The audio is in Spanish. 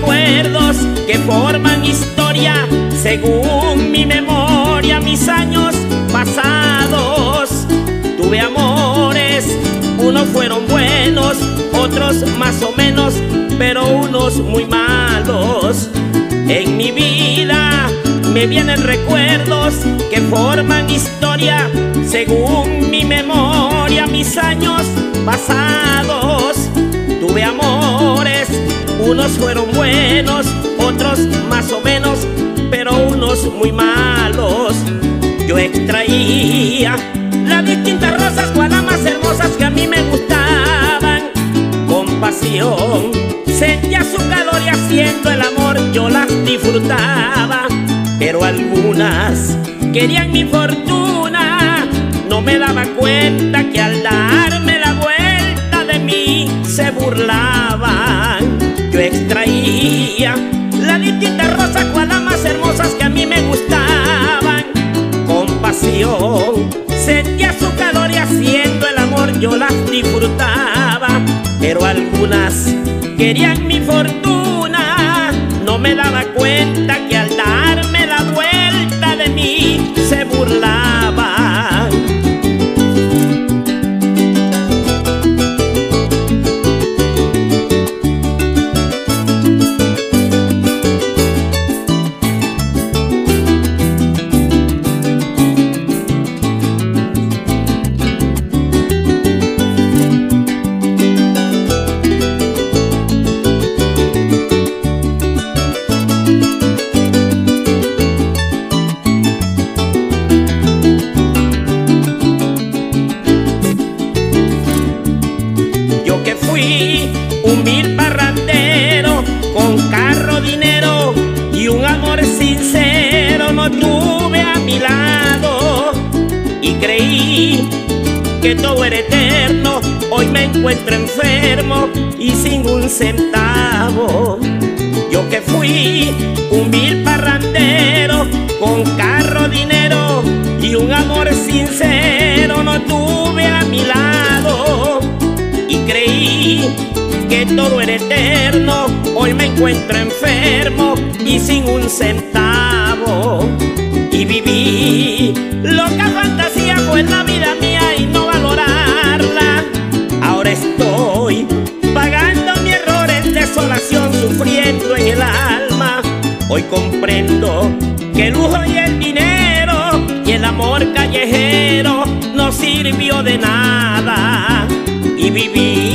recuerdos que forman historia según mi memoria, mis años pasados. Tuve amores, unos fueron buenos, otros más o menos, pero unos muy malos. En mi vida me vienen recuerdos que forman historia según mi memoria, mis años pasados. Tuve amores unos fueron buenos, otros más o menos, pero unos muy malos. Yo extraía las distintas rosas, cual más hermosas que a mí me gustaban. Con pasión sentía su calor y haciendo el amor yo las disfrutaba. Pero algunas querían mi fortuna, no me daba cuenta que al darme la vuelta de mí se burlaban. Extraía las distintas rosas, cual más hermosas que a mí me gustaban. Con pasión sentía su calor y haciendo el amor yo las disfrutaba. Pero algunas querían mi fortuna, tuve a mi lado y creí que todo era eterno. Hoy me encuentro enfermo y sin un centavo. Yo que fui un vil parrandero con carro, dinero y un amor sincero no tuve a mi lado y creí que todo era eterno. Hoy me encuentro enfermo y sin un centavo. Loca fantasía fue la vida mía y no valorarla. Ahora estoy pagando mi error en desolación, sufriendo en el alma. Hoy comprendo que el lujo y el dinero y el amor callejero no sirvió de nada y viví